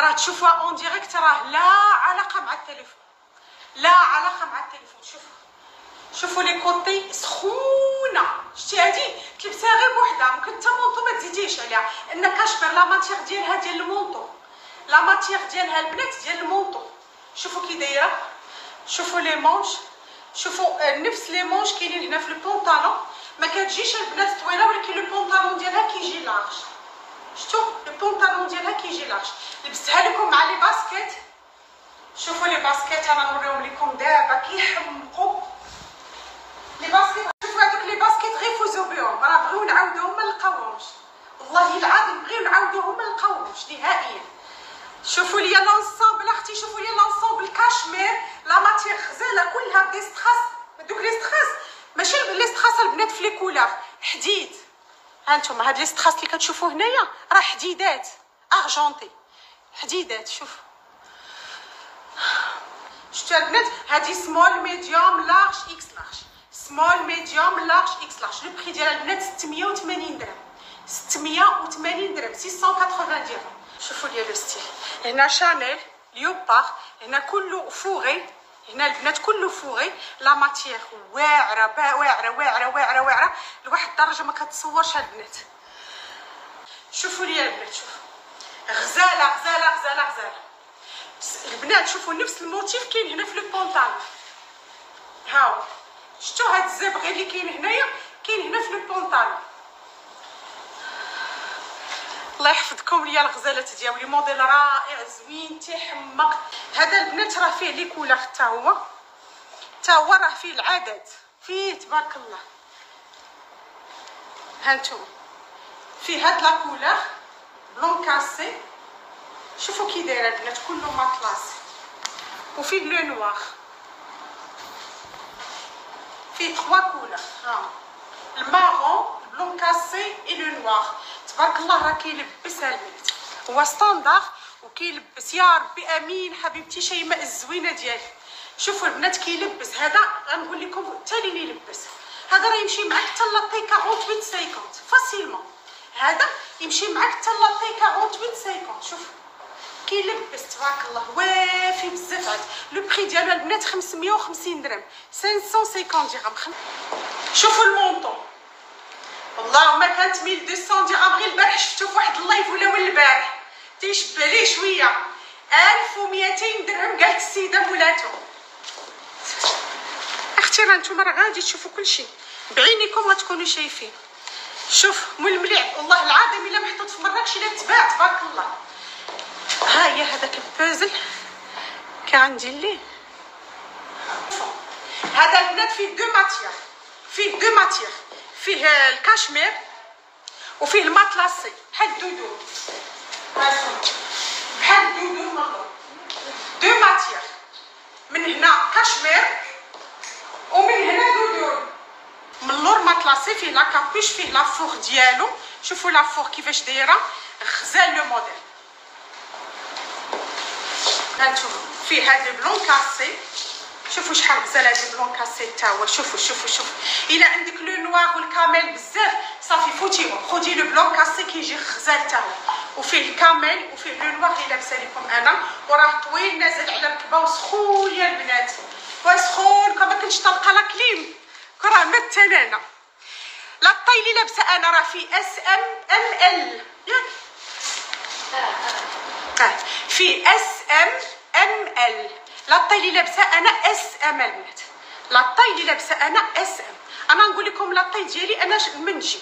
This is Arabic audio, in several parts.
راه تشوفوها en direct راه لا علاقة مع التليفون. لا علاقة مع التليفون. شوفوا شوفوا لي كوتي سخونة. شتي هادي؟ تلبسها غير بوحدها. ممكن حتى manteau ما تزيديش عليها. en cachemire la matière ديالها ديال ال manteau la matière ديالها البنات ديال المونطو شوفوا كي دايرة. شوفوا les manches. شوفوا آه، نفس les manches كاينين هنا في البونطالون ما كتجيش البنات طويلة ولكن le pantalon ديالها كيجي large. شفتوا le pantalon ديالها كيجي large لبستها لكم مع les baskets شوفوا les baskets أنا نوريهم لكم دابا كيحمقوا les baskets شوفوا هذوك les baskets غير فوزوا بهم راه بغيو نعاودوهم ما لقاوهمش والله العظيم بغيو نعاودوهم ما لقاوهمش نهائيا شوفوا لي l'ensemble أختي شوفوا لي l'ensemble cachemire la matière غزاله كلها des strass دوك les strass ماشي les strass البنات في les couleurs حديد ها أنتم هاد les strass اللي كتشوفوا هنايا؟ راه حديدات. argenté حديدات شوف. شفتوا البنات؟ هادي small medium large X large small medium large X large le prix ديال البنات 680 درهم. 680 درهم. 680 درهم. شوفوا لي le style. هنا شانيل léopard هنا كله fourré هنا البنات كله fourré la matière واعرة واعرة واعرة واعرة واعرة. لواحد الدرجة ما كتصورش البنات. شوفوا لي البنات شوفوا. غزالة غزالة غزالة غزالة. البنات شوفوا نفس ال motif كاين هنا في le pantalon هاو. شفتوا هاد ال zébré اللي كاين هنايا؟ كاين هنا في le pantalon الله يحفظكم ليا الغزالات ديالي. موديل رائع زوين تيحمق هذا البنات راه فيه les couleurs حتى هو. حتى هو راه فيه العدد. فيه تبارك الله. هانتوما فيه هاد la blanc cassé. شوفوا كي دايره البنات كله matelassé وفيه le noir فيه trois couleurs ها. ال marron blanc cassé et le noir تبارك الله راه كيلبس البنات. هو standard وكيلبس يا ربي أمين حبيبتي شيماء الزوينة ديالي. شوفوا البنات كيلبس هذا غنقول لكم حتى لين يلبس. هذا راه يمشي معاك حتى la taille 48 50 facilement. هذا يمشي معاك حتى لابي 48 50 شوف كيلبس تبارك الله وافي بزاف عاد. le prix ديالو البنات 550 درهم 550 درهم شوفوا ال manteau والله ما كانت 1200 درهم غير البارح شفتو فواحد اللايف ولا البارح. تيشبه ليه شوية 1200 درهم قالت السيدة مولاتو. أختي راه نتوما راه غادي تشوفوا كلشي بعينيكم غتكونوا شايفين. شوف ململع والله العظيم إلا محطوط في مراكش إلا تباع تبارك الله. ها هي هذاك البوزل. كعندي ليه؟ هذا البنات فيه deux matières. فيه deux matières. فيه ال cachemire وفيه ال matelassé بحال ال doudoune. بحال ال doudoune المرضو deux matières من هنا cachemire ومن هنا doudoune من اللور matelassé فيه la capuche فيه la fourrure ديالو شوفوا la fourrure كيفاش دايره غزال le modèle هانتوما فيه هاد blanc cassé شوفوا شحال غزال هاد blanc cassé تا هو شوفوا شوفوا شوفوا الا عندك le noir وال camel بزاف صافي فوتيهم خدي le blanc cassé كيجي غزال تا هو وفيه ال camel وفيه le noir اللي لابسه لكم أنا. وراه طويل نازل على ركبة وسخون يا البنات. وسخون كما كنتش طالقة la clim راه مثلا أنا la taille اللي لابسة أنا راه في S M M L ياك. في S M M L la taille اللي لابسة أنا S M البنات la taille اللي لابسة أنا S M أنا نقول لكم la taille ديالي أنا من تجي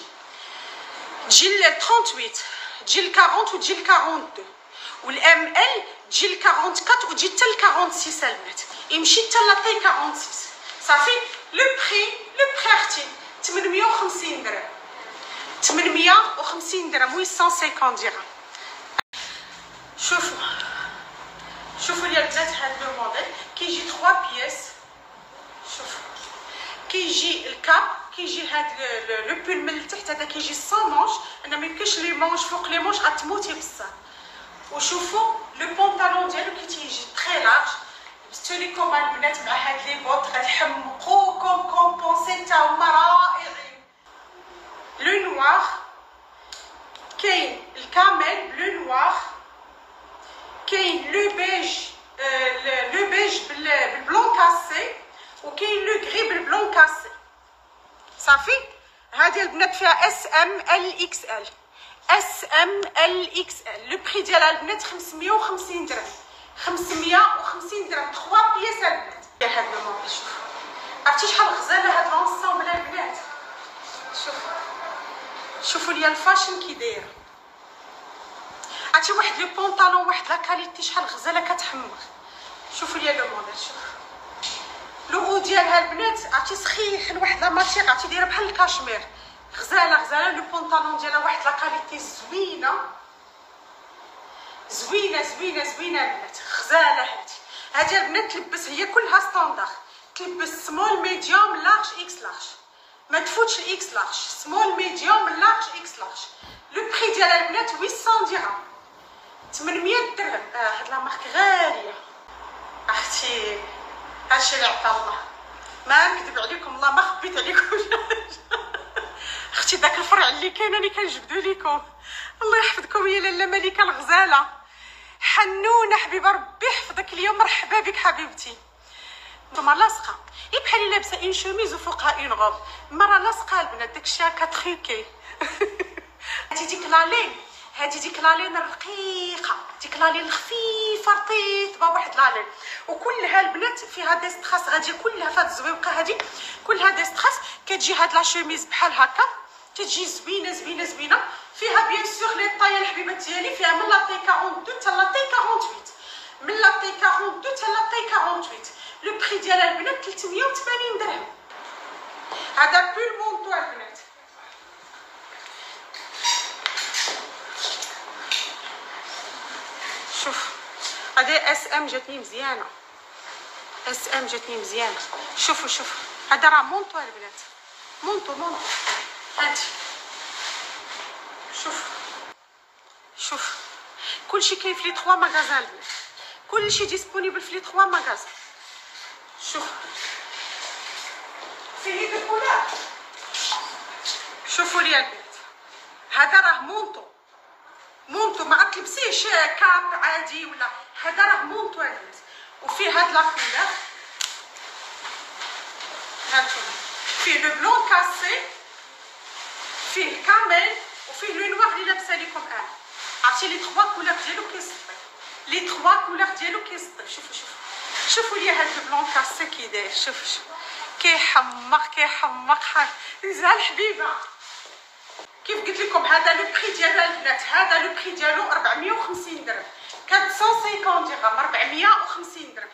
تجي ل 38 تجي ل 40 وتجي ل 42 وال M L تجي ل 44 وتجي حتى ل 46 البنات يمشي حتى la taille 46 صافي؟ le prix le prix أختي. 850 درهم. 850 درهم 850 درهم شوفوا. شوفوا لي البنات هاد le modèle. كيجي 3 pièces شوفوا. كيجي ال cape. كيجي هاد le pull من التحت هذا كيجي sans manches أنا ما يمكنش les manches فوق les manches غتموتي بصح وشوفوا le pantalon ديالو كي تيجي très large لبستو ليكم البنات مع هاد les bottes غتحمقوكم compensées تا هما رائعين. le noir كاين ال camel ب le noir كاين le beige آه، le beige بال blanc cassé وكاين le gris بال blanc cassé صافي؟ هذه البنات فيها S M L XL S M L XL le prix ديالها البنات 550 درهم. 550 درهم. 3 pièces البنات هاد le modèle شوف. عرفتي شحال غزالة هاد l'ensemble البنات شوفوا شوفوا ليا ال façon كي داير. عرفتي واحد le pantalon واحد la qualité شحال غزالة كتحمق. شوفوا ليا le modèle شوف. لو ديالها البنات عرفتي سخيح لواحد la matière عرفتي دايرة بحال ال cachemire. غزالة غزالة le pantalon ديالها واحد la qualité زوينة. زوينة زوينة زوينة البنات غزالة هادي هادي البنات تلبس هي كلها standard. تلبس small medium large X large ما تفوتش الاكس لارج سمول ميديوم لارج إكس لارج لو بري ديالها البنات 800 درهم 800 درهم. آه هاد la marque غالية. أختي هادشي اللي عطا الله ما نكذب عليكم الله ما خبيت عليكم. أختي داك الفرع اللي كاين راني كنجبدو ليكم. الله يحفظكم يا لاله ملكة الغزالة. حنونة حبيبة ربي يحفظك اليوم. مرحبا بك حبيبتي. نتوما لاصقه اي بحال لابسة une chemise وفوقها une robe مرة لاصقه البنات داكشي هكا تخيكي. ديك la laine. هادي ديك la laine الرقيقة ديك la laine الخفيفة رطيبه واحد la laine. وكلها البنات فيها dégradé كلها في هاد الزويقة هادي كلها دي كتجي هاد la chemise بحال هكا تجي زوينة زوينة زوينة. فيها bien sûr les tailles الحبيبات ديالي فيها من la T 42 حتى la T 48 من la T 42 حتى la T 48 le prix ديالها البنات 380 درهم. هذا pull manteau البنات شوف هذه S M جاتني مزيانة. S M جاتني مزيانة. شوفوا شوفوا. هذا راه manteau البنات. manteau manteau هانتي شوف. شوف. كلشي كاين في les 3 magasins البنات. كلشي disponible في les 3 magasins شوف. deux couleurs شوفوا لي البنات. هذا راه manteau manteau ما تلبسيهش cape عادي ولا هذا راه manteau البنات وفيه هاد couleur هانتوما فيه le blanc cassé فيه كامل وفيه le noir اللي لابسة لكم أنا. عرفتي les 3 couleurs ديالو كيصطي les 3 couleurs ديالو كيصطي شوفوا شوفوا. شوفوا لي هاد ال blanc cassé كي داير. شوف شوف كيحمق كيحمق حال. زال حبيبة. كيف قلت لكم هذا le prix ديالها البنات. هذا le prix ديالو 450 درهم. 450 درهم 450 درهم.